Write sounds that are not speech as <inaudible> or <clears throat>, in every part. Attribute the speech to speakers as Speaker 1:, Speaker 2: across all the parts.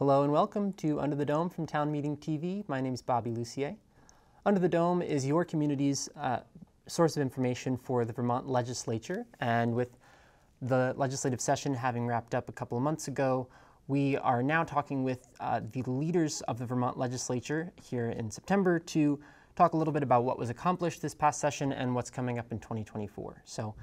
Speaker 1: Hello and welcome to Under the Dome from Town Meeting TV. My name is Bobby Lussier. Under the Dome is your community's uh, source of information for the Vermont legislature. And with the legislative session having wrapped up a couple of months ago, we are now talking with uh, the leaders of the Vermont legislature here in September to talk a little bit about what was accomplished this past session and what's coming up in 2024. So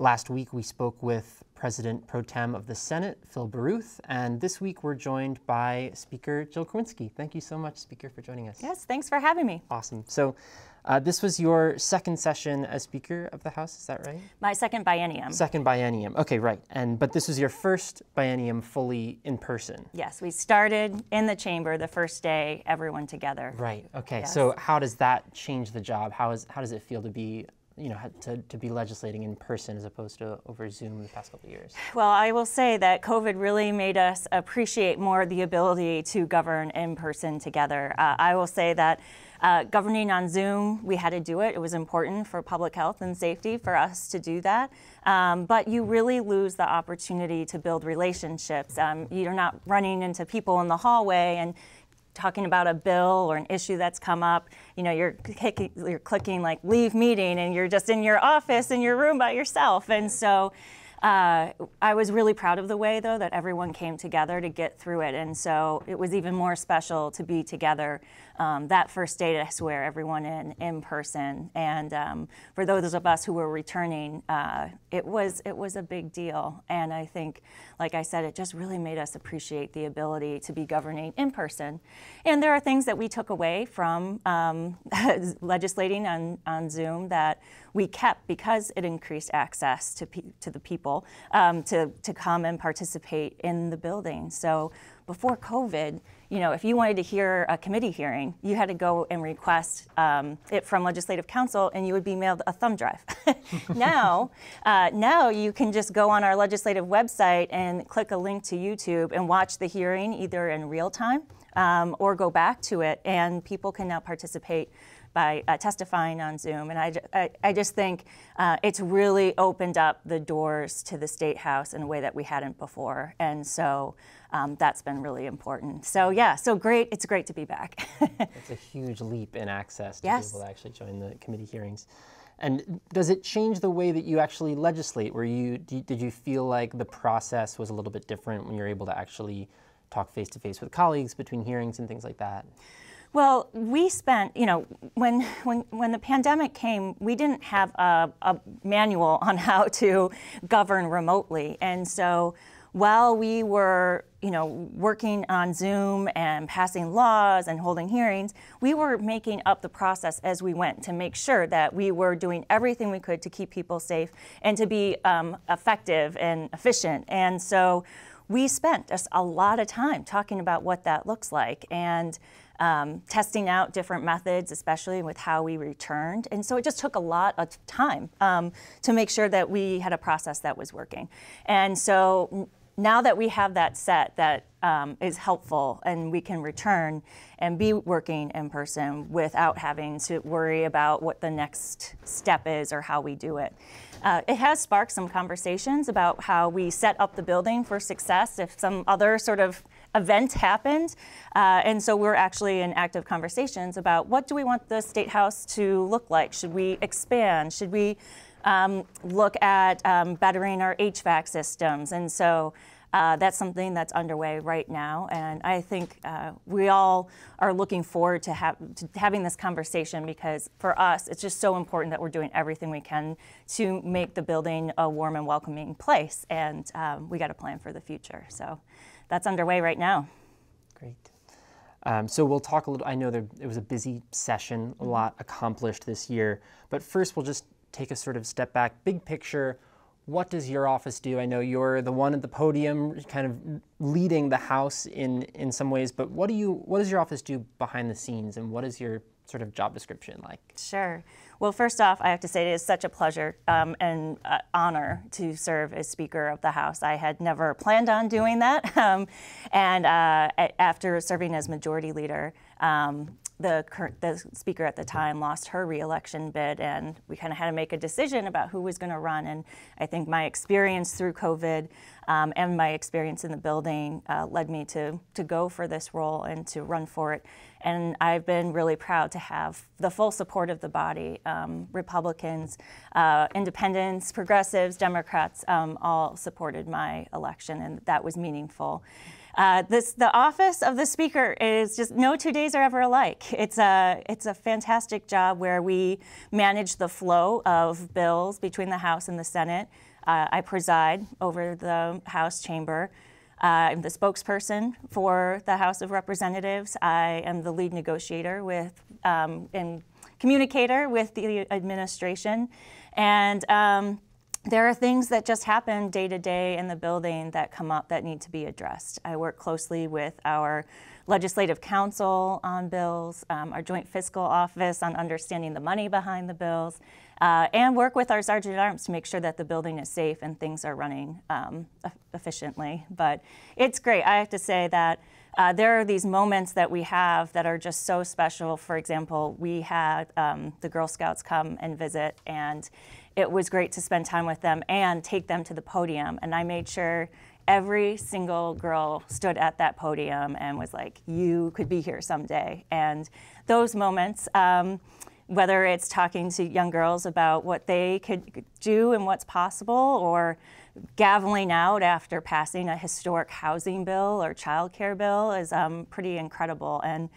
Speaker 1: Last week, we spoke with President Pro Tem of the Senate, Phil Baruth, and this week we're joined by Speaker Jill Krowinski. Thank you so much, Speaker, for joining us.
Speaker 2: Yes, thanks for having me.
Speaker 1: Awesome. So, uh, this was your second session as Speaker of the House, is that right?
Speaker 2: My second biennium.
Speaker 1: Second biennium. Okay, right. And but this was your first biennium fully in person.
Speaker 2: Yes, we started in the chamber the first day, everyone together.
Speaker 1: Right. Okay. Yes. So how does that change the job? How is how does it feel to be you know, to, to be legislating in person as opposed to over Zoom the past couple of years?
Speaker 2: Well, I will say that COVID really made us appreciate more the ability to govern in person together. Uh, I will say that uh, governing on Zoom, we had to do it. It was important for public health and safety for us to do that. Um, but you really lose the opportunity to build relationships. Um, you're not running into people in the hallway and talking about a bill or an issue that's come up, you know, you're, clicking, you're clicking like leave meeting and you're just in your office in your room by yourself. And so uh, I was really proud of the way, though, that everyone came together to get through it. And so it was even more special to be together um, that first day to swear everyone in in person. And um, for those of us who were returning, uh, it was it was a big deal. And I think, like I said, it just really made us appreciate the ability to be governing in person. And there are things that we took away from um, <laughs> legislating on, on Zoom that we kept because it increased access to, to the people um, to, to come and participate in the building. So before COVID, you know, if you wanted to hear a committee hearing, you had to go and request um, it from Legislative Council, and you would be mailed a thumb drive. <laughs> now, uh, now you can just go on our legislative website and click a link to YouTube and watch the hearing either in real time um, or go back to it, and people can now participate by uh, testifying on Zoom. And I, I, I just think uh, it's really opened up the doors to the State House in a way that we hadn't before. And so um, that's been really important. So yeah, so great. It's great to be back. <laughs>
Speaker 1: it's a huge leap in access to
Speaker 2: yes.
Speaker 1: people to actually join the committee hearings. And does it change the way that you actually legislate? Were you did you feel like the process was a little bit different when you're able to actually talk face to face with colleagues between hearings and things like that?
Speaker 2: Well, we spent, you know, when, when, when the pandemic came, we didn't have a, a manual on <laughs> how to govern remotely. And so while we were, you know, working on Zoom and passing laws and holding hearings, we were making up the process as we went to make sure that we were doing everything we could to keep people safe and to be um, effective and efficient. And so we spent a lot of time talking about what that looks like. And um, testing out different methods, especially with how we returned. And so it just took a lot of time um, to make sure that we had a process that was working. And so now that we have that set that um, is helpful and we can return and be working in person without having to worry about what the next step is or how we do it. Uh, it has sparked some conversations about how we set up the building for success if some other sort of event happened. Uh, and so we're actually in active conversations about what do we want the State House to look like? Should we expand? Should we um, look at um, bettering our HVAC systems? And so uh, that's something that's underway right now, and I think uh, we all are looking forward to, ha- to, having this conversation because for us, it's just so important that we're doing everything we can to make the building a warm and welcoming place, and um, we got a plan for the future. So that's underway right now.
Speaker 1: Great. Um, so we'll talk a little. I know there, it was a busy session, a mm-hmm. lot accomplished this year, but first we'll just take a sort of step back, big picture what does your office do? I know you're the one at the podium, kind of leading the house in in some ways, but what do you what does your office do behind the scenes, and what is your sort of job description like?
Speaker 2: Sure. Well, first off, I have to say it is such a pleasure um, and uh, honor to serve as Speaker of the House. I had never planned on doing that, <laughs> um, and uh, after serving as Majority Leader. Um, the, the speaker at the time lost her reelection bid, and we kind of had to make a decision about who was going to run. And I think my experience through COVID um, and my experience in the building uh, led me to, to go for this role and to run for it. And I've been really proud to have the full support of the body um, Republicans, uh, independents, progressives, Democrats um, all supported my election, and that was meaningful. Uh, this, the office of the speaker is just no two days are ever alike. It's a, it's a fantastic job where we manage the flow of bills between the House and the Senate. Uh, I preside over the House chamber. Uh, I'm the spokesperson for the House of Representatives. I am the lead negotiator with um, and communicator with the administration. And um, there are things that just happen day to day in the building that come up that need to be addressed. I work closely with our legislative council on bills, um, our joint fiscal office on understanding the money behind the bills, uh, and work with our sergeant at arms to make sure that the building is safe and things are running um, efficiently. But it's great. I have to say that. Uh, there are these moments that we have that are just so special. For example, we had um, the Girl Scouts come and visit, and it was great to spend time with them and take them to the podium. And I made sure every single girl stood at that podium and was like, You could be here someday. And those moments, um, whether it's talking to young girls about what they could do and what's possible, or gaveling out after passing a historic housing bill or child care bill, is um, pretty incredible. And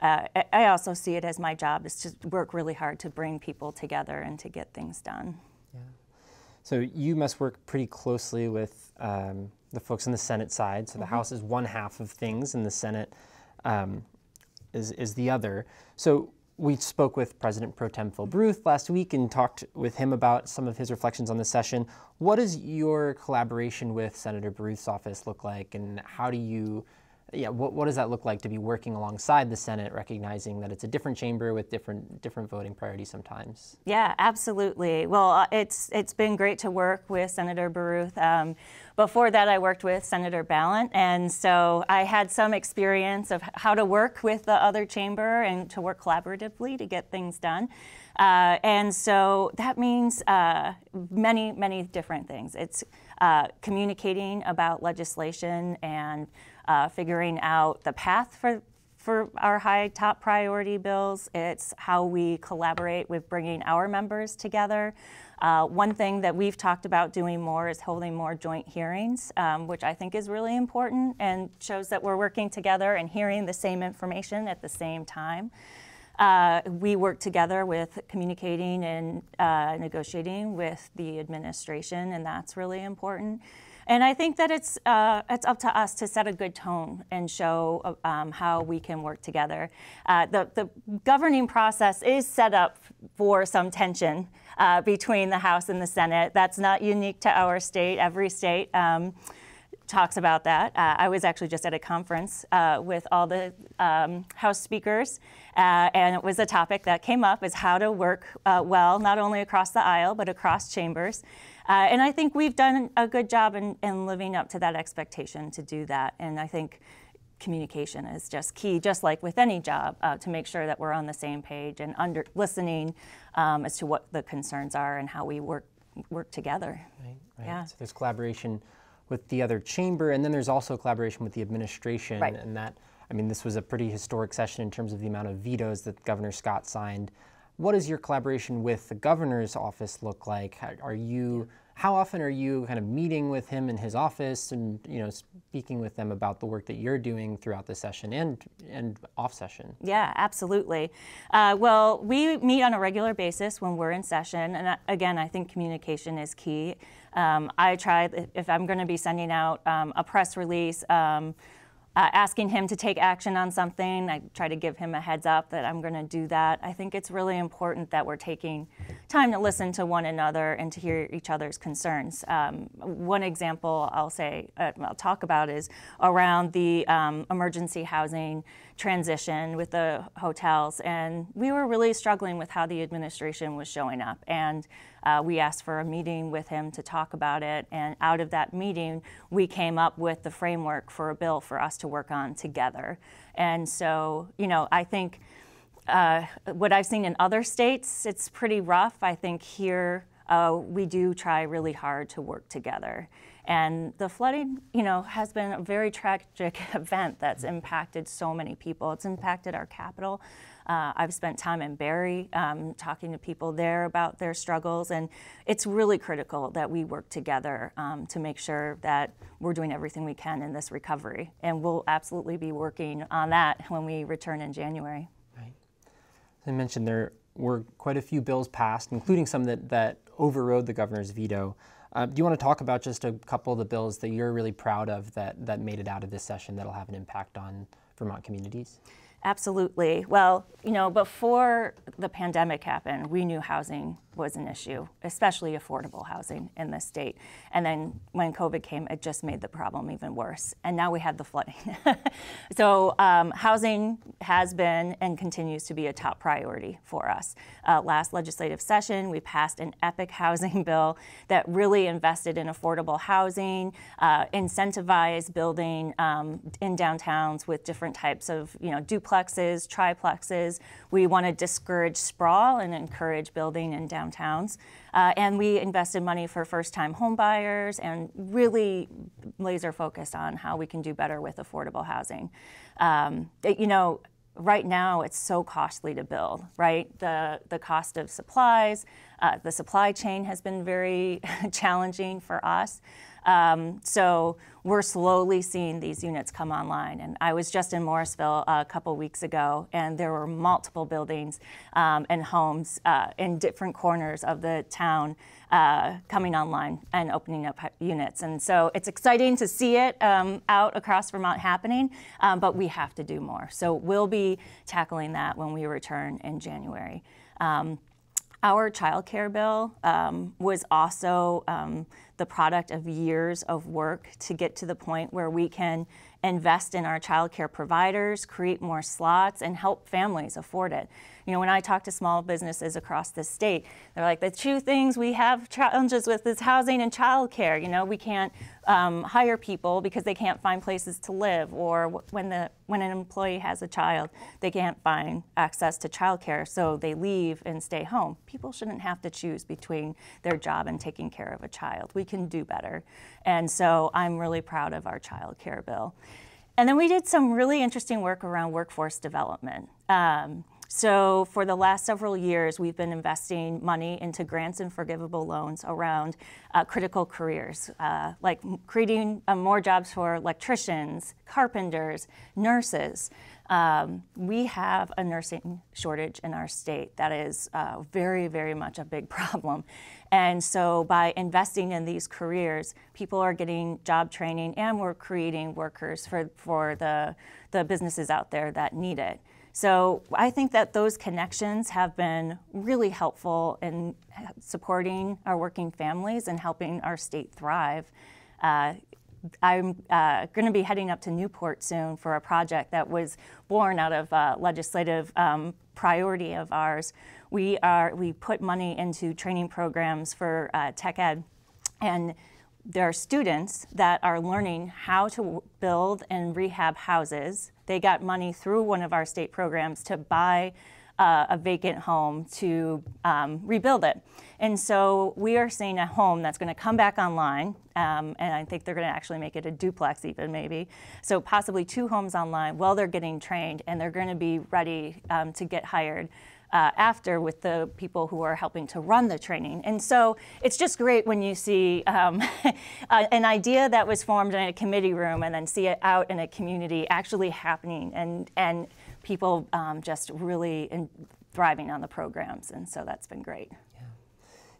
Speaker 2: uh, I also see it as my job is to work really hard to bring people together and to get things done.
Speaker 1: So you must work pretty closely with um, the folks on the Senate side. So the mm-hmm. House is one half of things, and the Senate um, is is the other. So we spoke with President Pro Tem Phil Baruth last week and talked with him about some of his reflections on the session. What does your collaboration with Senator Baruth's office look like, and how do you, yeah, what, what does that look like to be working alongside the Senate, recognizing that it's a different chamber with different different voting priorities sometimes?
Speaker 2: Yeah, absolutely. Well, uh, it's it's been great to work with Senator Baruth. Um, before that, I worked with Senator Balint, and so I had some experience of how to work with the other chamber and to work collaboratively to get things done. Uh, and so that means uh, many, many different things. It's uh, communicating about legislation and uh, figuring out the path for for our high top priority bills. It's how we collaborate with bringing our members together. Uh, one thing that we've talked about doing more is holding more joint hearings, um, which I think is really important and shows that we're working together and hearing the same information at the same time. Uh, we work together with communicating and uh, negotiating with the administration, and that's really important. And I think that it's uh, it's up to us to set a good tone and show um, how we can work together. Uh, the the governing process is set up for some tension uh, between the House and the Senate. That's not unique to our state. Every state um, talks about that. Uh, I was actually just at a conference uh, with all the um, House speakers, uh, and it was a topic that came up: is how to work uh, well, not only across the aisle but across chambers. Uh, and I think we've done a good job in, in living up to that expectation to do that. And I think communication is just key, just like with any job, uh, to make sure that we're on the same page and under listening um, as to what the concerns are and how we work work together.
Speaker 1: Right, right. Yeah. So there's collaboration with the other chamber, and then there's also collaboration with the administration,
Speaker 2: right.
Speaker 1: and that. I mean, this was a pretty historic session in terms of the amount of vetoes that Governor Scott signed. What does your collaboration with the governor's office look like? Are you how often are you kind of meeting with him in his office and you know speaking with them about the work that you're doing throughout the session and and off session?
Speaker 2: Yeah, absolutely. Uh, well, we meet on a regular basis when we're in session, and again, I think communication is key. Um, I try if I'm going to be sending out um, a press release. Um, uh, asking him to take action on something. I try to give him a heads up that I'm going to do that. I think it's really important that we're taking time to listen to one another and to hear each other's concerns. Um, one example I'll say, uh, I'll talk about is around the um, emergency housing transition with the hotels. And we were really struggling with how the administration was showing up. And uh, we asked for a meeting with him to talk about it. And out of that meeting, we came up with the framework for a bill for us to work on together. And so, you know, I think uh, what I've seen in other states, it's pretty rough. I think here uh, we do try really hard to work together. And the flooding, you know, has been a very tragic <laughs> event that's impacted so many people. It's impacted our capital. Uh, I've spent time in Barre um, talking to people there about their struggles, and it's really critical that we work together um, to make sure that we're doing everything we can in this recovery. And we'll absolutely be working on that when we return in January.
Speaker 1: Right. I mentioned there were quite a few bills passed, including some that, that overrode the governor's veto. Uh, do you want to talk about just a couple of the bills that you're really proud of that, that made it out of this session that'll have an impact on Vermont communities?
Speaker 2: Absolutely. Well, you know, before the pandemic happened, we knew housing was an issue, especially affordable housing in this state. And then when COVID came, it just made the problem even worse. And now we have the flooding. <laughs> so um, housing has been and continues to be a top priority for us. Uh, last legislative session, we passed an epic housing <laughs> bill that really invested in affordable housing, uh, incentivized building um, in downtowns with different types of, you know, duplexes, triplexes. We want to discourage sprawl and encourage building in downtowns. Uh, and we invested money for first time homebuyers and really laser focused on how we can do better with affordable housing. Um, it, you know, right now it's so costly to build, right? The, the cost of supplies, uh, the supply chain has been very <laughs> challenging for us. Um, so we're slowly seeing these units come online. And I was just in Morrisville a couple weeks ago, and there were multiple buildings um, and homes uh, in different corners of the town uh, coming online and opening up units. And so it's exciting to see it um, out across Vermont happening, um, but we have to do more. So we'll be tackling that when we return in January. Um, our child care bill um, was also um, the product of years of work to get to the point where we can invest in our childcare providers, create more slots, and help families afford it. You know, when I talk to small businesses across the state, they're like, the two things we have challenges with is housing and childcare. You know, we can't um, hire people because they can't find places to live, or when the when an employee has a child, they can't find access to childcare, so they leave and stay home. People shouldn't have to choose between their job and taking care of a child. We can do better, and so I'm really proud of our child care bill. And then we did some really interesting work around workforce development. Um, so for the last several years, we've been investing money into grants and forgivable loans around uh, critical careers, uh, like creating uh, more jobs for electricians, carpenters, nurses. Um, we have a nursing shortage in our state that is uh, very, very much a big <laughs> problem. And so by investing in these careers, people are getting job training and we're creating workers for, for the, the businesses out there that need it. So I think that those connections have been really helpful in supporting our working families and helping our state thrive. Uh, I'm uh, going to be heading up to Newport soon for a project that was born out of a legislative um, priority of ours. We are we put money into training programs for uh, tech ed, and there are students that are learning how to build and rehab houses. They got money through one of our state programs to buy uh, a vacant home to um, rebuild it. And so we are seeing a home that's going to come back online, um, and I think they're going to actually make it a duplex, even maybe. So possibly two homes online while they're getting trained, and they're going to be ready um, to get hired uh, after with the people who are helping to run the training. And so it's just great when you see um, <laughs> an idea that was formed in a committee room and then see it out in a community actually happening and, and people um, just really in, thriving on the programs. And so that's been great. Yeah.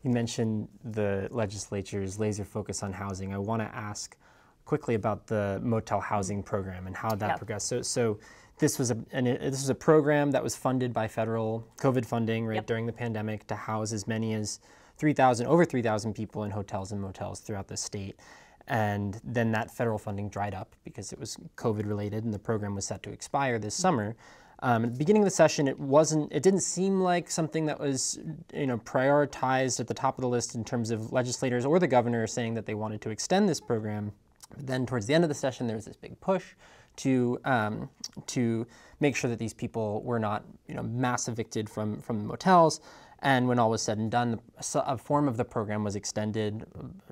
Speaker 1: You mentioned the legislature's laser focus on housing. I want to ask quickly about the motel housing program and how that yep. progressed. So, so this was a an, this was a program that was funded by federal COVID funding right yep. during the pandemic to house as many as 3,000 over 3,000 people in hotels and motels throughout the state. And then that federal funding dried up because it was COVID related, and the program was set to expire this mm-hmm. summer. Um, at the beginning of the session, it wasn't. It didn't seem like something that was, you know, prioritized at the top of the list in terms of legislators or the governor saying that they wanted to extend this program. But then, towards the end of the session, there was this big push to um, to make sure that these people were not you know mass evicted from from the motels. And when all was said and done, a form of the program was extended.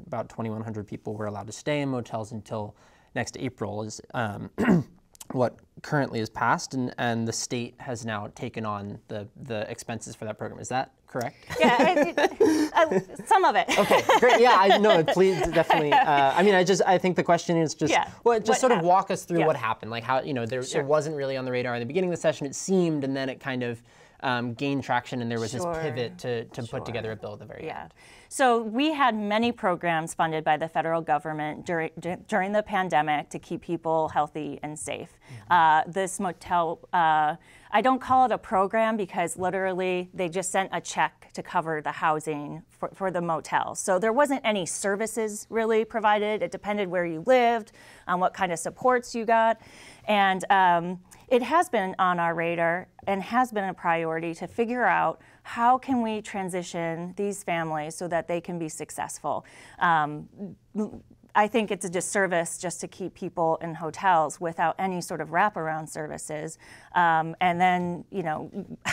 Speaker 1: About 2,100 people were allowed to stay in motels until next April, is um, <clears throat> what currently is passed, and, and the state has now taken on the, the expenses for that program. Is that correct?
Speaker 2: Yeah, uh, some of it. <laughs>
Speaker 1: okay, great. Yeah, I <laughs> know. Please, definitely. Uh, I mean, I just I think the question is just yeah. well, just what sort of walk us through yeah. what happened, like how you know there sure. it wasn't really on the radar in the beginning of the session. It seemed, and then it kind of um, gained traction, and there was sure. this pivot to, to sure. put together a bill at the very yeah. end.
Speaker 2: So we had many programs funded by the federal government during, during the pandemic to keep people healthy and safe. Mm-hmm. Uh, this motel, uh, I don't call it a program because literally they just sent a check to cover the housing for, for the motel. So there wasn't any services really provided. It depended where you lived, on what kind of supports you got. And um, it has been on our radar and has been a priority to figure out how can we transition these families so that they can be successful. Um, I think it's a disservice just to keep people in hotels without any sort of wraparound services, um, and then you know,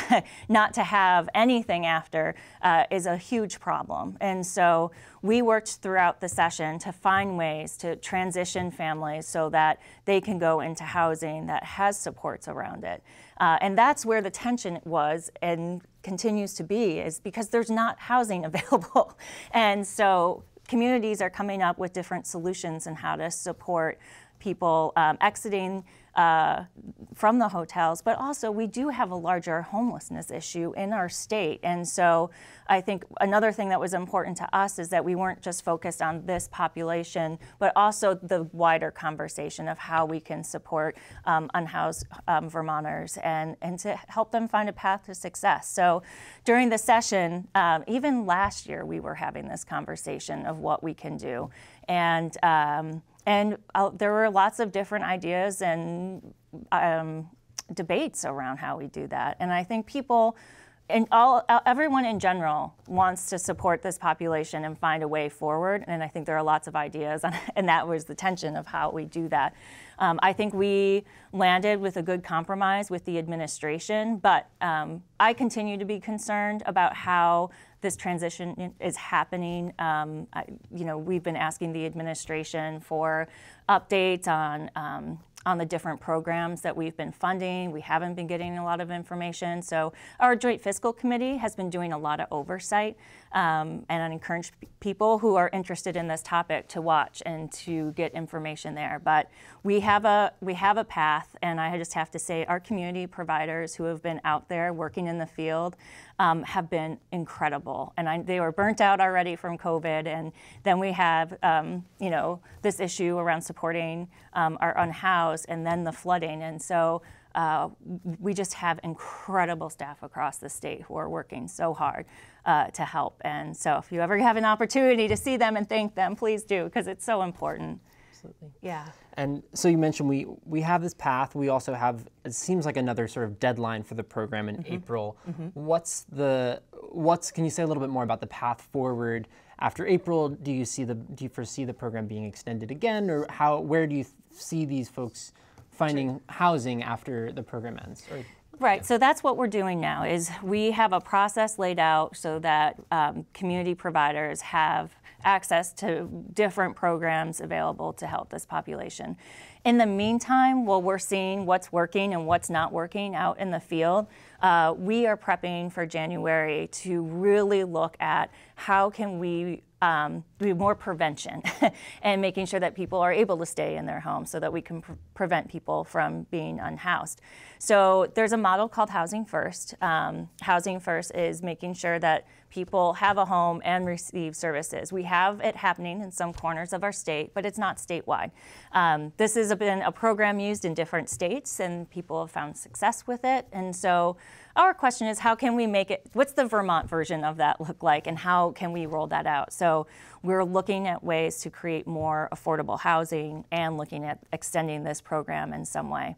Speaker 2: <laughs> not to have anything after uh, is a huge problem. And so we worked throughout the session to find ways to transition families so that they can go into housing that has supports around it. Uh, and that's where the tension was and continues to be, is because there's not housing <laughs> available. and so communities are coming up with different solutions and how to support people um, exiting uh, from the hotels, but also we do have a larger homelessness issue in our state. And so I think another thing that was important to us is that we weren't just focused on this population, but also the wider conversation of how we can support um, unhoused um, Vermonters and, and to help them find a path to success. So during the session, um, even last year, we were having this conversation of what we can do. And um, and uh, there were lots of different ideas and um, debates around how we do that. And I think people, and all uh, everyone in general wants to support this population and find a way forward. And I think there are lots of ideas, <laughs> and that was the tension of how we do that. Um, I think we landed with a good compromise with the administration, but um, I continue to be concerned about how this transition is happening. Um, I, you know, we've been asking the administration for updates on um, on the different programs that we've been funding. We haven't been getting a lot of information. So our Joint Fiscal Committee has been doing a lot of oversight um, and I encourage people who are interested in this topic to watch and to get information there. But we have a we have a path, and I just have to say, our community providers who have been out there working in the field um, have been incredible, and I, they were burnt out already from COVID, and then we have um, you know this issue around supporting um, our unhoused, and then the flooding, and so. Uh, we just have incredible staff across the state who are working so hard uh, to help. And so if you ever have an opportunity to see them and thank them, please do, because it's so important.
Speaker 1: Absolutely.
Speaker 2: Yeah.
Speaker 1: And so you mentioned we, we have this path. We also have, it seems like another sort of deadline for the program in mm-hmm. April. Mm-hmm. What's the, what's, can you say a little bit more about the path forward? After April, do you see the, do you foresee the program being extended again or how, where do you see these folks finding sure. housing after the program ends? Or,
Speaker 2: right. Yeah. So that's what we're doing now. Is we have a process laid out so that um, community providers have access to different programs available to help this population. In the meantime, while we're seeing what's working and what's not working out in the field, uh, we are prepping for January to really look at how can we um, do more prevention <laughs> and making sure that people are able to stay in their homes so that we can prevent people from being unhoused. So there's a model called Housing First. Um, Housing First is making sure that people have a home and receive services. We have it happening in some corners of our state, but it's not statewide. Um, this has been a program used in different states, and people have found success with it. And so our question is how can we make it, what's the Vermont version of that look like, and how can we roll that out? So we're looking at ways to create more affordable housing and looking at extending this program in some way.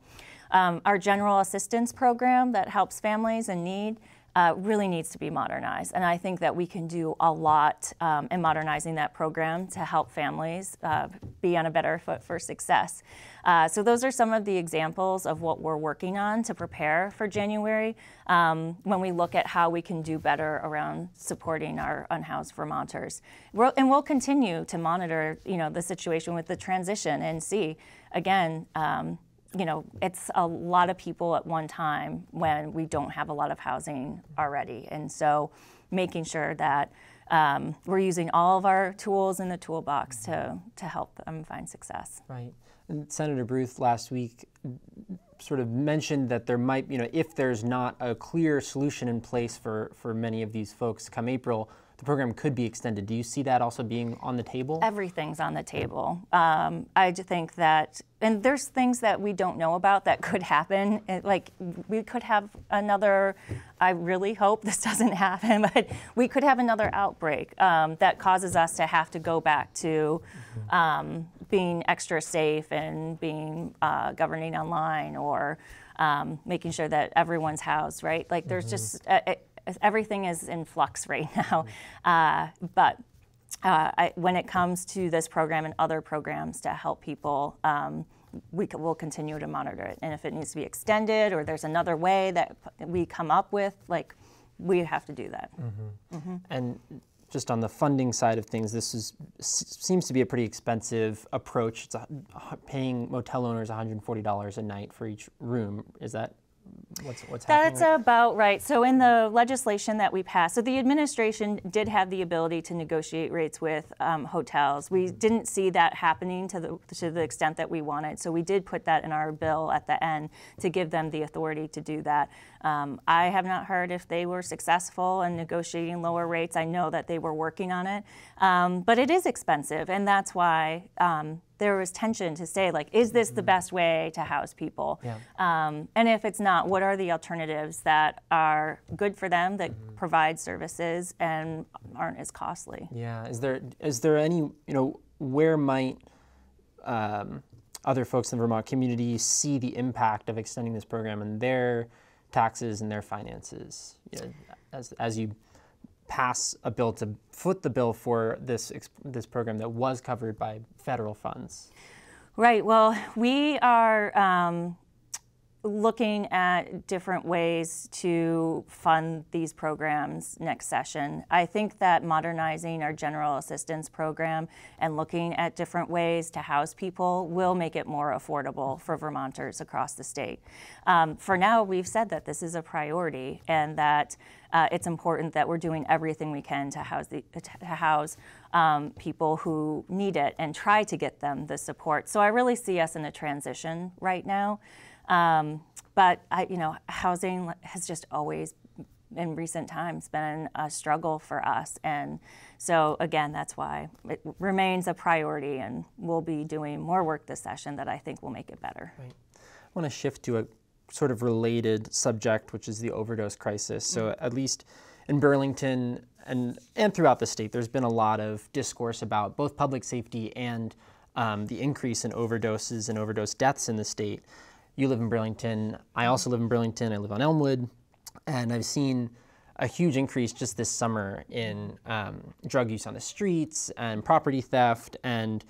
Speaker 2: Um, our general assistance program that helps families in need uh, really needs to be modernized. And I think that we can do a lot um, in modernizing that program to help families uh, be on a better foot for success. Uh, so those are some of the examples of what we're working on to prepare for January um, when we look at how we can do better around supporting our unhoused Vermonters. We're, and we'll continue to monitor, you know, the situation with the transition and see, again, um, you know, it's a lot of people at one time when we don't have a lot of housing already. And so making sure that um, we're using all of our tools in the toolbox to, to help them find success.
Speaker 1: Right. And Senator Baruth last week sort of mentioned that there might, you know, if there's not a clear solution in place for, for many of these folks come April, the program could be extended. Do you see that also being on the table?
Speaker 2: Everything's on the table. Um, I think that, and there's things that we don't know about that could happen. It, like we could have another. I really hope this <laughs> doesn't happen, but we could have another outbreak um, that causes us to have to go back to um, being extra safe and being uh, governing online or. Um, making sure that everyone's housed, right? Like, there's mm-hmm. just uh, it, everything is in flux <laughs> right now. Uh, but uh, I, when it comes to this program and other programs to help people, um, we will continue to monitor it. And if it needs to be extended or there's another way that we come up with, like, we have to do that.
Speaker 1: Mm-hmm. Mm-hmm. And just on the funding side of things, this is seems to be a pretty expensive approach. It's a, paying motel owners $140 a night for each room. Is that what's, what's
Speaker 2: That's about right. So in the legislation that we passed, so the administration did have the ability to negotiate rates with um, hotels. We mm-hmm. didn't see that happening to the to the extent that we wanted. So we did put that in our bill at the end to give them the authority to do that. Um, I have not heard if they were successful in negotiating lower rates. I know that they were working on it, um, but it is expensive, and that's why um, there was tension to say like is this the mm-hmm. best way to house people yeah. um, and if it's not what are the alternatives that are good for them that mm-hmm. provide services and aren't as costly
Speaker 1: yeah is there is there any you know where might um, other folks in the vermont community see the impact of extending this program and their taxes and their finances you know, as, as you pass a bill to foot the bill for this this program that was covered by federal funds?
Speaker 2: Right. Well, we are um, looking at different ways to fund these programs next session. I think that modernizing our general assistance program and looking at different ways to house people will make it more affordable for Vermonters across the state. Um, for now, we've said that this is a priority and that uh, it's important that we're doing everything we can to house the, to house um, people who need it and try to get them the support. So I really see us in a transition right now. Um, but I, you know, housing has just always in recent times been a struggle for us. And so, again, that's why it remains a priority, and we'll be doing more work this session that I think will make it better.
Speaker 1: Right. I want to shift to a sort of related subject, which is the overdose crisis. So, mm-hmm. at least in Burlington and, and throughout the state, there's been a lot of discourse about both public safety and um, the increase in overdoses and overdose deaths in the state. You live in Burlington. I mm-hmm. also live in Burlington. I live on Elmwood. And I've seen a huge increase just this summer in um, drug use on the streets and property theft and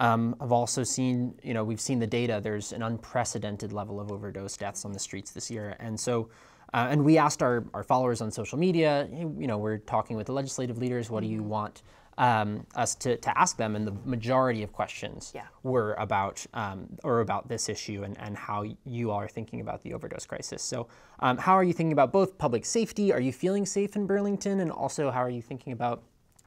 Speaker 1: um, I've also seen, you know, we've seen the data. There's an unprecedented level of overdose deaths on the streets this year, and so. Uh, and we asked our, our followers on social media, you know, we're talking with the legislative leaders, what do you want um, us to, to ask them? And the majority of questions yeah. were about um, or about this issue and, and how you all are thinking about the overdose crisis. So, um, how are you thinking about both public safety? Are you feeling safe in Burlington? And also, how are you thinking about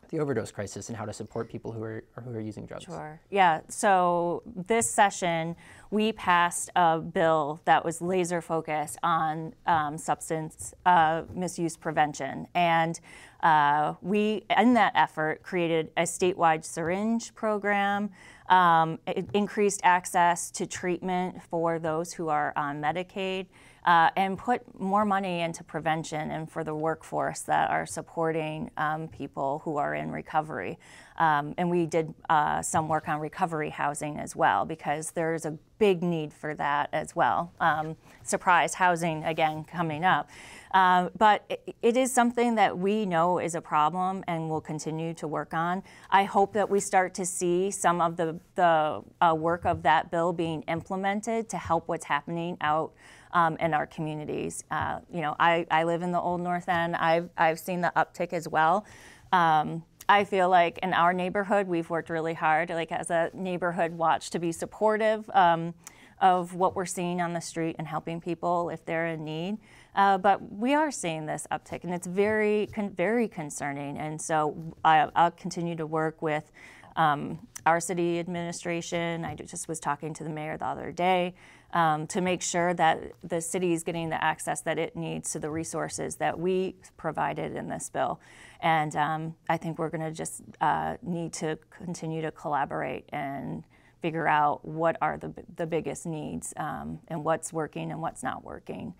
Speaker 1: the overdose crisis and how to support people who are who are using drugs.
Speaker 2: Sure. Yeah. So this session, we passed a bill that was laser focused on um, substance uh, misuse prevention, and uh, we, in that effort, created a statewide syringe program. Um, increased access to treatment for those who are on Medicaid uh, and put more money into prevention and for the workforce that are supporting um, people who are in recovery. Um, and we did uh, some work on recovery housing as well because there's a big need for that as well. Um, surprise housing again coming up. Uh, but it, it is something that we know is a problem and will continue to work on. I hope that we start to see some of the, the uh, work of that bill being implemented to help what's happening out um, in our communities. Uh, you know, I, I live in the Old North End. I've, I've seen the uptick as well. Um, I feel like in our neighborhood, we've worked really hard, like as a neighborhood watch, to be supportive um, of what we're seeing on the street and helping people if they're in need. Uh, but we are seeing this uptick, and it's very, very concerning. And so I, will continue to work with um, our city administration. I just was talking to the mayor the other day um, to make sure that the city is getting the access that it needs to the resources that we provided in this bill. And um, I think we're going to just uh, need to continue to collaborate and figure out what are the, the biggest needs um, and what's working and what's not working.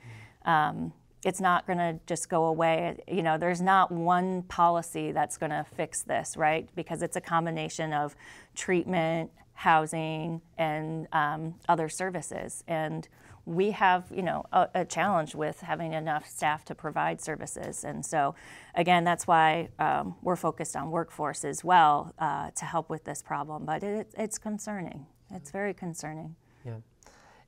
Speaker 2: Um, it's not going to just go away. You know, there's not one policy that's going to fix this, right? Because it's a combination of treatment, housing, and um, other services. And we have, you know, a, a, challenge with having enough staff to provide services. And so, again, that's why um, we're focused on workforce as well uh, to help with this problem. But it, it's concerning. It's very concerning.
Speaker 1: Yeah.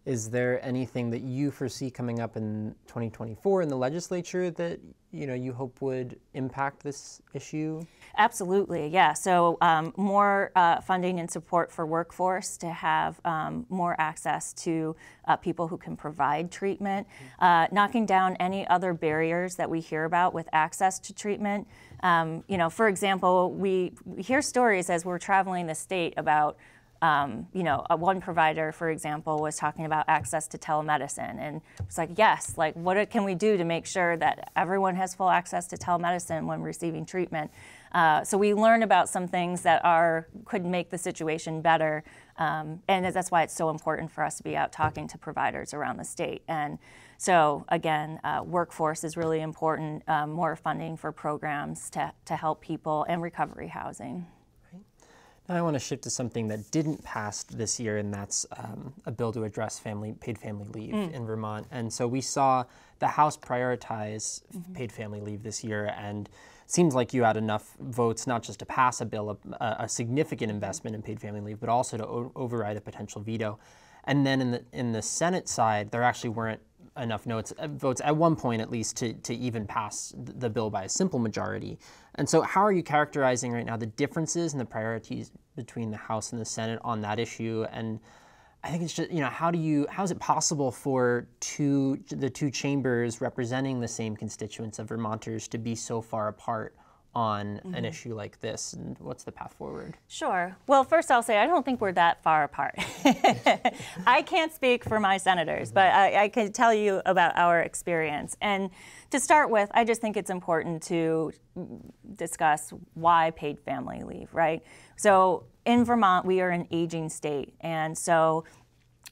Speaker 1: Is there anything that you foresee coming up in 2024 in the legislature that you know you hope would impact this issue?
Speaker 2: Absolutely, yeah. So um, more uh, funding and support for workforce to have um, more access to uh, people who can provide treatment, uh, knocking down any other barriers that we hear about with access to treatment. Um, you know, for example, we, we hear stories as we're traveling the state about um, you know, one provider, for example, was talking about access to telemedicine, and it's like, yes, like what can we do to make sure that everyone has full access to telemedicine when receiving treatment? Uh, so we learn about some things that are could make the situation better, um, and that's why it's so important for us to be out talking to providers around the state. And so again, uh, workforce is really important. Um, more funding for programs to to help people and recovery housing.
Speaker 1: Now I want to shift to something that didn't pass this year, and that's um, a bill to address family paid family leave mm. in Vermont. And so we saw the House prioritize mm-hmm. paid family leave this year, and seems like you had enough votes not just to pass a bill, a, a significant investment in paid family leave, but also to o- override a potential veto. And then in the in the Senate side, there actually weren't enough notes, uh, votes at one point at least to, to even pass the bill by a simple majority. And so, how are you characterizing right now the differences and the priorities between the House and the Senate on that issue? And I think it's just you know how do you how is it possible for two the two chambers representing the same constituents of Vermonters to be so far apart on mm-hmm. an issue like this and what's the path forward?
Speaker 2: Sure. Well, first I'll say I don't think we're that far apart. <laughs> I can't speak for my senators, but I, I, can tell you about our experience. And to start with, I just think it's important to discuss why paid family leave, right? So in Vermont, we are an aging state. And so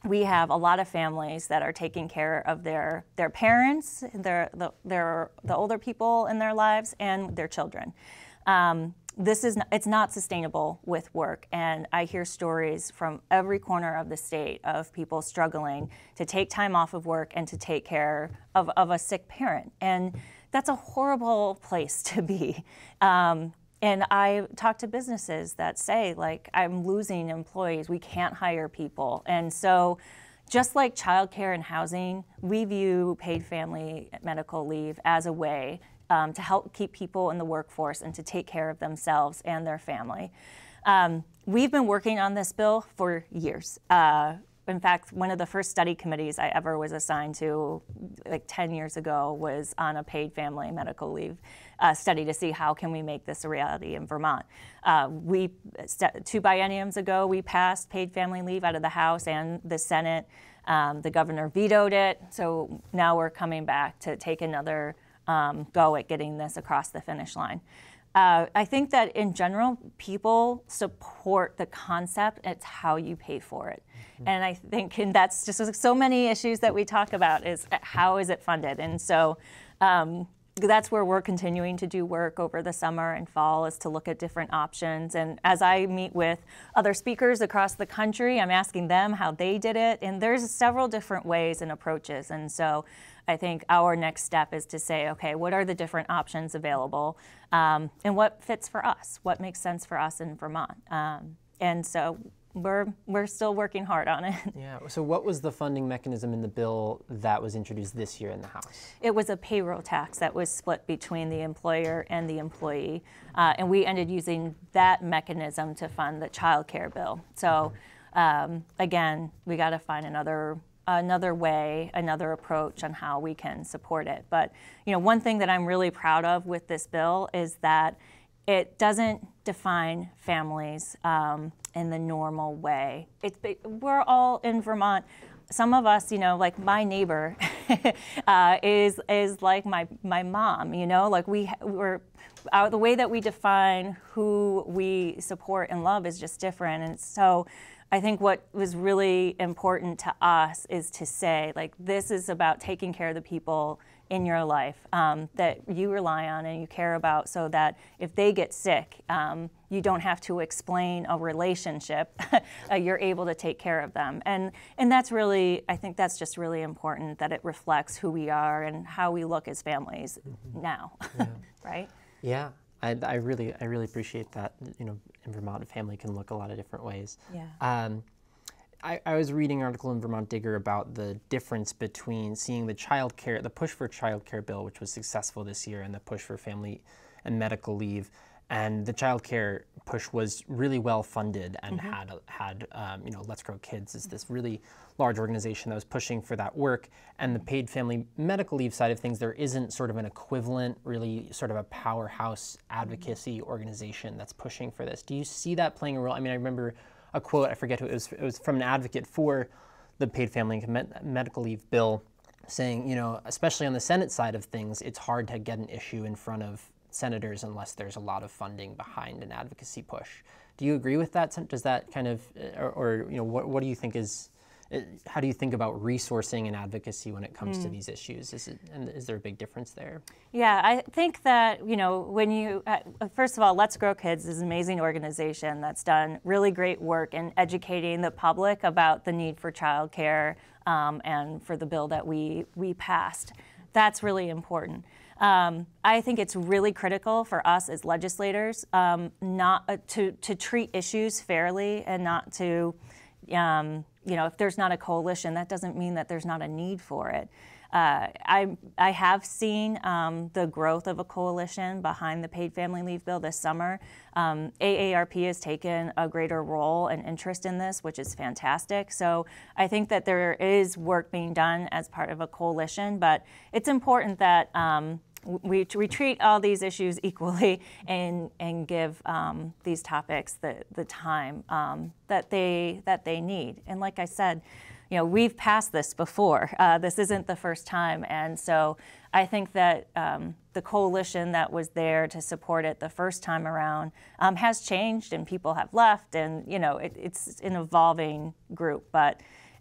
Speaker 2: we have a lot of families that are taking care of their their parents, their the, their the older people in their lives, and their children. Um, this is not, it's not sustainable with work, and I hear stories from every corner of the state of people struggling to take time off of work and to take care of, of a sick parent, and that's a horrible <laughs> place to be. Um, and I talk to businesses that say, like, I'm losing employees, we can't hire people. And so, just like childcare and housing, we view paid family medical leave as a way um, to help keep people in the workforce and to take care of themselves and their family. Um, we've been working on this bill for years. Uh, in fact, one of the first study committees I ever was assigned to, like 10 years ago, was on a paid family medical leave uh, study to see how can we make this a reality in Vermont. Uh, we two bienniums ago we passed paid family leave out of the House and the Senate. Um, the governor vetoed it, so now we're coming back to take another um, go at getting this across the finish line. Uh, I think that in general, people support the concept. It's how you pay for it, mm-hmm. and I think and that's just so many issues that we talk about is how is it funded, and so. Um, that's where we're continuing to do work over the summer and fall is to look at different options. And as I meet with other speakers across the country, I'm asking them how they did it. And there's several different ways and approaches. And so I think our next step is to say, okay, what are the different options available um, and what fits for us? What makes sense for us in Vermont? Um, and so we're we're still working hard on it. <laughs>
Speaker 1: Yeah. So what was the funding mechanism in the bill that was introduced this year in the House?
Speaker 2: It was a payroll tax that was split between the employer and the employee, uh, and we ended using that mechanism to fund the child care bill. So um, again, we got to find another another way, another approach on how we can support it. But you know, one thing that I'm really proud of with this bill is that it doesn't define families um, in the normal way. It's, we're all in Vermont. Some of us, you know, like my neighbor <laughs> uh, is is like my my mom. You know, like we we're uh, the way that we define who we support and love is just different, and so. I think what was really important to us is to say, like, this is about taking care of the people in your life um, that you rely on and you care about so that if they get sick, um, you don't have to explain a relationship. <laughs> uh, you're able to take care of them. And, and that's really, I think that's just really important that it reflects who we are and how we look as families mm-hmm. now, yeah. <laughs> right?
Speaker 1: Yeah. I, I, really, I really appreciate that. You know, in Vermont, a family can look a lot of different ways.
Speaker 2: Yeah.
Speaker 1: Um, I, I, was reading an article in Vermont Digger about the difference between seeing the child care, the push for child care bill, which was successful this year, and the push for family and medical leave. And the child care push was really well funded and mm-hmm. had had um, you know Let's Grow Kids is this really large organization that was pushing for that work. And the paid family medical leave side of things, there isn't sort of an equivalent, really sort of a powerhouse advocacy organization that's pushing for this. Do you see that playing a role? I mean, I remember a quote, I forget who it was, it was from an advocate for the paid family and medical leave bill saying, you know, especially on the Senate side of things, it's hard to get an issue in front of senators unless there's a lot of funding behind an advocacy push. Do you agree with that? Does that kind of, or, or you know, what, what do you think is how do you think about resourcing and advocacy when it comes mm. to these issues? Is it, and is there a big difference there?
Speaker 2: Yeah, I think that you know when you uh, first of all, Let's Grow Kids is an amazing organization that's done really great work in educating the public about the need for childcare um, and for the bill that we we passed. That's really important. Um, I think it's really critical for us as legislators um, not uh, to to treat issues fairly and not to um, you know, if there's not a coalition, that doesn't mean that there's not a need for it. Uh, I, I have seen um, the growth of a coalition behind the paid family leave bill this summer. Um, AARP has taken a greater role and interest in this, which is fantastic. So I think that there is work being done as part of a coalition, but it's important that um, we, we treat all these issues equally <laughs> and, and give um, these topics the, the time um, that, they, that they need. And like I said, you know, we've passed this before. Uh, this isn't the first time. And so I think that um, the coalition that was there to support it the first time around um, has changed and people have left. And, you know, it, it's an evolving group. But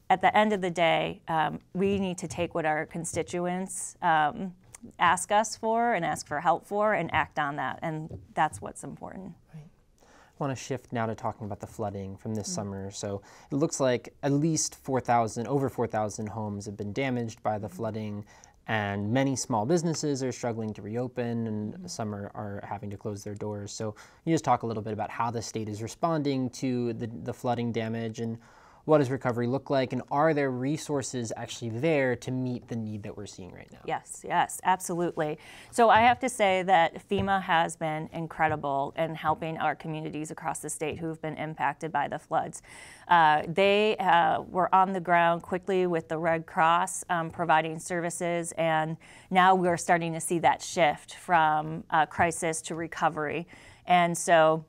Speaker 2: at the end of the day, um, we need to take what our constituents um, ask us for and ask for help for and act on that. And that's what's important.
Speaker 1: Right. I want to shift now to talking about the flooding from this mm-hmm. summer. So it looks like at least 4,000, over 4,000 homes have been damaged by the flooding, and many small businesses are struggling to reopen, and mm-hmm. some are, are, having to close their doors. So you just talk a little bit about how the state is responding to the, the flooding damage and what does recovery look like, and are there resources actually there to meet the need that we're seeing right now?
Speaker 2: Yes, yes, absolutely. So I have to say that FEMA has been incredible in helping our communities across the state who've been impacted by the floods. Uh, they uh, were on the ground quickly with the Red Cross um, providing services, and now we're starting to see that shift from uh, crisis to recovery. And so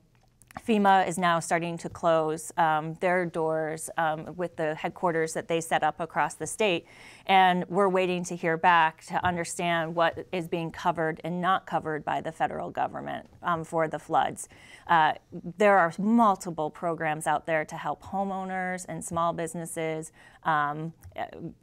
Speaker 2: FEMA is now starting to close um, their doors um, with the headquarters that they set up across the state. And we're waiting to hear back to understand what is being covered and not covered by the federal government um, for the floods. Uh, there are multiple programs out there to help homeowners and small businesses um,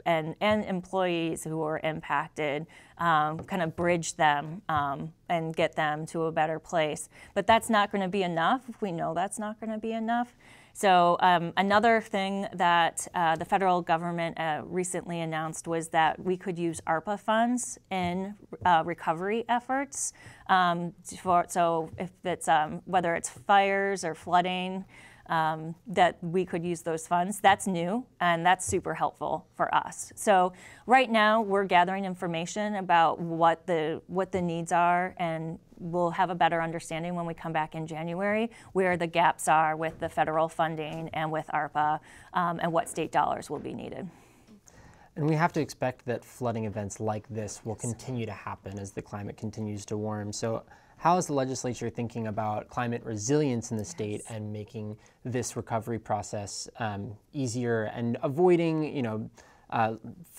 Speaker 2: and, and employees who are impacted, um, kind of bridge them um, and get them to a better place. But that's not going to be enough. We know that's not going to be enough. So um, another thing that uh, the federal government uh, recently announced was that we could use ARPA funds in uh, recovery efforts. Um, for, so if it's um, whether it's fires or flooding, um, that we could use those funds. That's new and that's super helpful for us. So right now we're gathering information about what the what the needs are and we'll have a better understanding when we come back in January where the gaps are with the federal funding and with ARPA um, and what state dollars will be needed.
Speaker 1: And we have to expect that flooding events like this will continue to happen as the climate continues to warm. So how is the legislature thinking about climate resilience in the state yes. and making this recovery process um, easier and avoiding, you know, uh,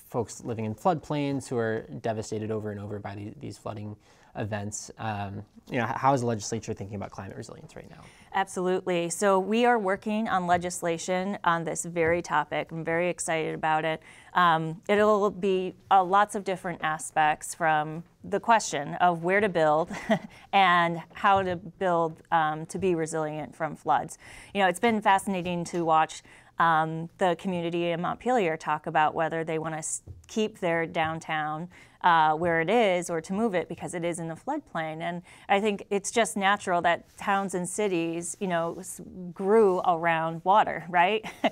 Speaker 1: folks living in floodplains who are devastated over and over by these, these flooding events. Um, you know, how is the legislature thinking about climate resilience right now?
Speaker 2: Absolutely. So we are working on legislation on this very topic. I'm very excited about it. Um, it'll be uh, lots of different aspects from the question of where to build <laughs> and how to build um, to be resilient from floods. You know, it's been fascinating to watch um, the community in Montpelier talk about whether they want to keep their downtown uh, where it is or to move it because it is in the floodplain. And I think it's just natural that towns and cities, you know, grew around water, <laughs> right? uh,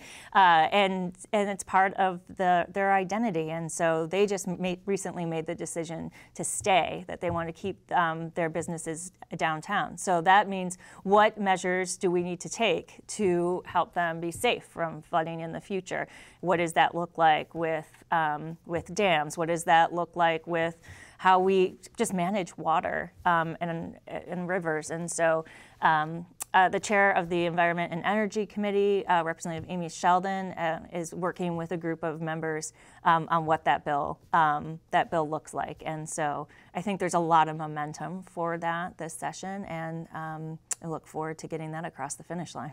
Speaker 2: and and it's part of the their identity. And so they just made, recently made the decision to stay, that they want to keep um, their businesses downtown. So that means what measures do we need to take to help them be safe from flooding in the future? What does that look like with um, with dams? What does that look like with how we just manage water um, and, and rivers? And so um, uh, the chair of the Environment and Energy Committee, uh, Representative Amy Sheldon, uh, is working with a group of members um, on what that bill um, that bill looks like. And so I think there's a lot of momentum for that this session, and um, I look forward to getting that across the finish line.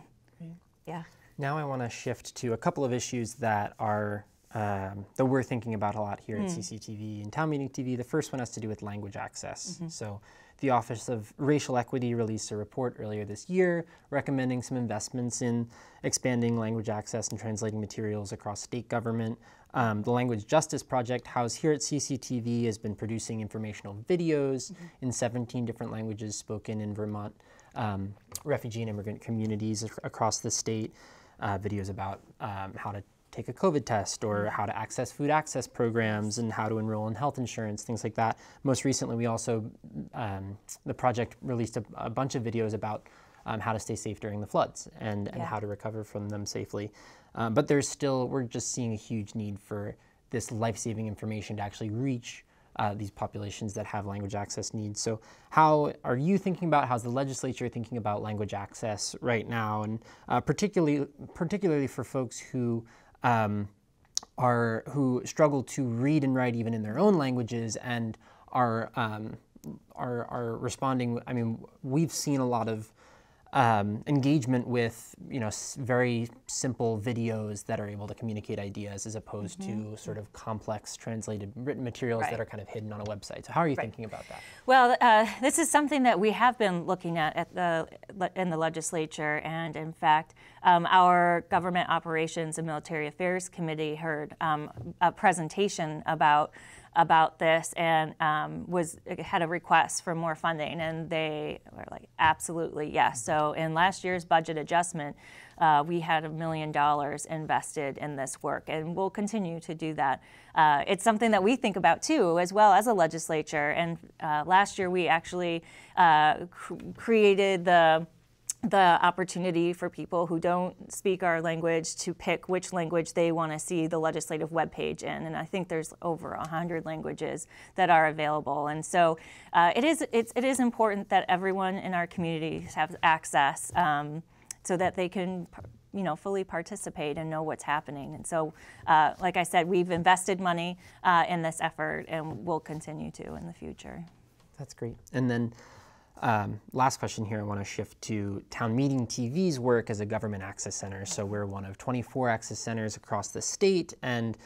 Speaker 2: Yeah.
Speaker 1: Now I want to shift to a couple of issues that are um, that we're thinking about a lot here mm. at hmm. CCTV and Town Meeting TV. The first one has to do with language access. Mm-hmm. So, the Office of Racial Equity released a report earlier this year recommending some investments in expanding language access and translating materials across state government. Um, the Language Justice Project, housed here at CCTV, has been producing informational videos mm-hmm. in 17 different languages spoken in Vermont um, refugee and immigrant communities across the state. Uh, videos about um, how to take a COVID test or how to access food access programs and how to enroll in health insurance, things like that. Most recently, we also, um, the project released a, a bunch of videos about um, how to stay safe during the floods and, and how to recover from them safely. Um, but there's still, we're just seeing a huge need for this life saving information to actually reach uh, these populations that have language access needs. So, how are you thinking about? How's the legislature thinking about language access right now, and uh, particularly particularly for folks who um, are who struggle to read and write even in their own languages and are um, are, are responding. I mean, we've seen a lot of um, engagement with you know s- very simple videos that are able to communicate ideas as opposed mm-hmm. to sort of complex translated written materials right. that are kind of hidden on a website. So how are you right. thinking about that?
Speaker 2: Well, uh, this is something that we have been looking at at the in the legislature, and in fact, um, our Government Operations and Military Affairs Committee heard um, a presentation about about this and um, was had a request for more funding, and they were like, absolutely yes. So in last year's budget adjustment, uh, we had a million dollars invested in this work, and we'll continue to do that. Uh, it's something that we think about too, as well as a legislature. And uh, last year, we actually uh, cr- created the the opportunity for people who don't speak our language to pick which language they want to see the legislative webpage in. And I think there's over 100 languages that are available. And so uh, it, is, it's, it is important that everyone in our community has access um, so that they can you know, fully participate and know what's happening. And so, uh, like I said, we've invested money uh, in this effort and we'll continue to in the future.
Speaker 1: That's great. And then um, last question here, I want to shift to Town Meeting TV's work as a government access center. So we're one of 24 access centers across the state, and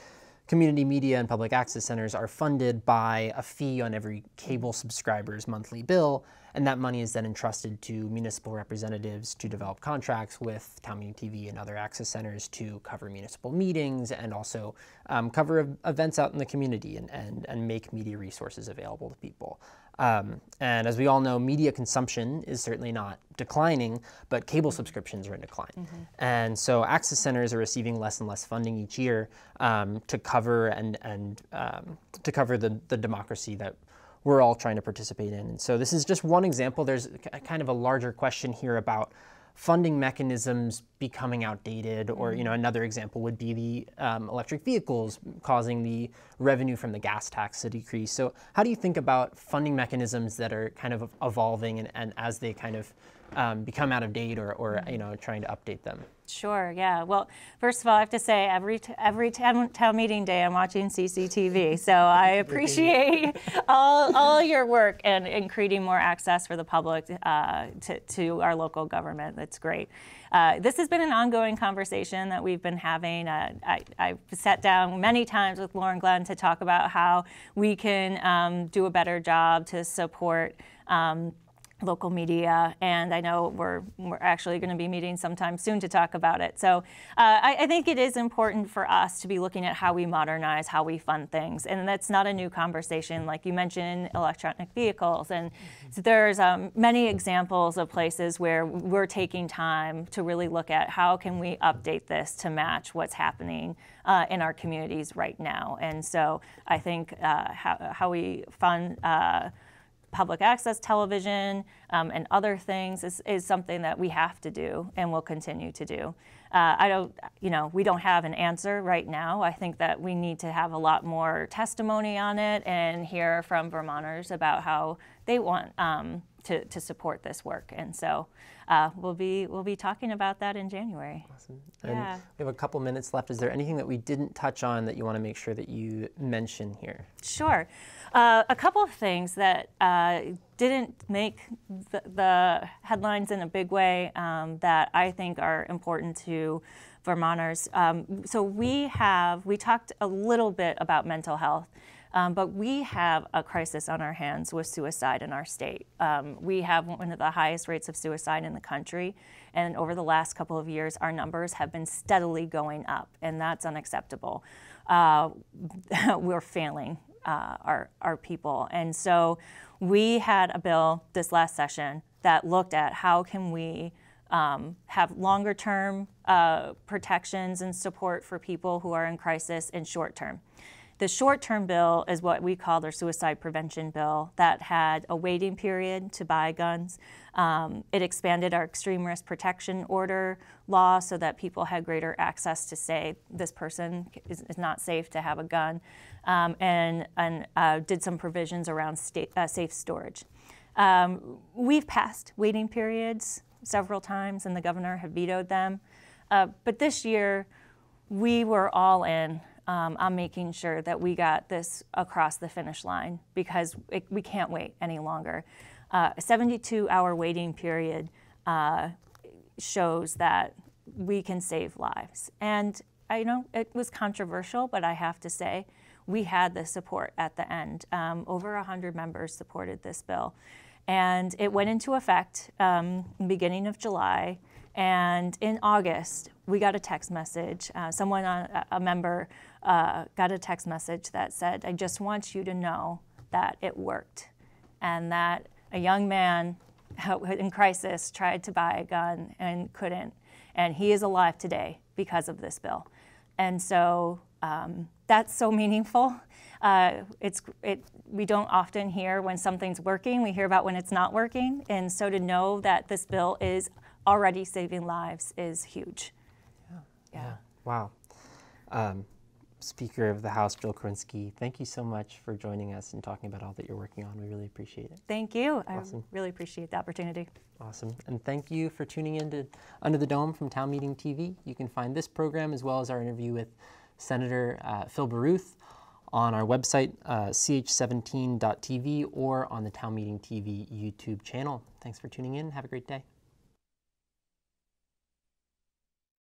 Speaker 1: community media and public access centers are funded by a fee on every cable subscriber's monthly bill, and that money is then entrusted to municipal representatives to develop contracts with Town Meeting TV and other access centers to cover municipal meetings and also um, cover events out in the community and, and, and make media resources available to people. Um, and as we all know, media consumption is certainly not declining, but cable subscriptions are in decline. Mm-hmm. And so access centers are receiving less and less funding each year um, to cover and, and um, to cover the, the democracy that we're all trying to participate in. And so this is just one example. There's kind of a larger question here about funding mechanisms becoming outdated, or you know, mm-hmm. another example would be the um, electric vehicles causing the revenue from the gas tax to decrease. So, how do you think about funding mechanisms that are kind of evolving and, and as they kind of um, become out of date, or, or you know, trying to update them?
Speaker 2: Sure. Yeah. Well, first of all, I have to say every t- every town, town meeting day I'm watching CCTV, <laughs> so I appreciate all, all your work and in creating more access for the public uh, to to our local government. That's great. Uh, this has been an ongoing conversation that we've been having. Uh, I, I sat down many times with Lauren Glenn to talk about how we can um, do a better job to support. Um, local media, and I know we're, we're actually going to be meeting sometime soon to talk about it. So uh, I, I, think it is important for us to be looking at how we modernize, how we fund things, and that's not a new conversation. Like you mentioned, electronic vehicles, and mm-hmm. there's um, many examples of places where we're taking time to really look at how can we update this to match what's happening uh, in our communities right now. And so I think uh, how, how we fund uh, public access television um, and other things is, is something that we have to do and will continue to do. Uh, I don't, you know, we don't have an answer right now. I think that we need to have a lot more testimony on it and hear from Vermonters about how they want um, to, to support this work. And so uh, we'll be we'll be talking about that in January.
Speaker 1: Awesome. And yeah. we have a couple minutes left. Is there anything that we didn't touch on that you want to make sure that you mention here?
Speaker 2: Sure. Uh, a couple of things that uh, didn't make the, the, headlines in a big way um, that I think are important to Vermonters. Um, so we have we talked a little bit about mental health. Um, but we have a crisis on our hands with suicide in our state. Um, we have one of the highest rates of suicide in the country, and over the last couple of years, our numbers have been steadily going up, and that's unacceptable. Uh, <laughs> we're failing uh, our, our people. And so we had a bill this last session that looked at how can we um, have longer term uh, protections and support for people who are in crisis in short term. The short term bill is what we call our suicide prevention bill that had a waiting period to buy guns. Um, it expanded our extreme risk protection order law so that people had greater access to say this person is, is not safe to have a gun, um, and, and uh, did some provisions around uh, safe storage. Um, we've passed waiting periods several times, and the governor had vetoed them. Uh, but this year, we were all in um, on making sure that we got this across the finish line because it, we can't wait any longer. Uh, a 72 hour waiting period uh, shows that we can save lives. And I know it was controversial, but I have to say, we had the support at the end. Um, over 100 members supported this bill. And it went into effect um, beginning of July. And in August, we got a text message. Uh, someone, on, a member, uh, got a text message that said, I just want you to know that it worked. And that a young man in crisis tried to buy a gun and couldn't. And he is alive today because of this bill. And so um, that's so meaningful. Uh, it's, it, we don't often hear when something's working, we hear about when it's not working. And so to know that this bill is already saving lives is huge.
Speaker 1: Yeah. yeah. yeah. Wow. Um, Speaker of the House, Jill Krowinski, thank you so much for joining us and talking about all that you're working on. We really appreciate it.
Speaker 2: Thank you.
Speaker 1: Awesome.
Speaker 2: I really appreciate the opportunity.
Speaker 1: Awesome. And thank you for tuning in to Under the Dome from Town Meeting TV. You can find this program as well as our interview with Senator uh, Phil Baruth on our website, uh, ch17.tv, or on the Town Meeting TV YouTube channel. Thanks for tuning in. Have a great day.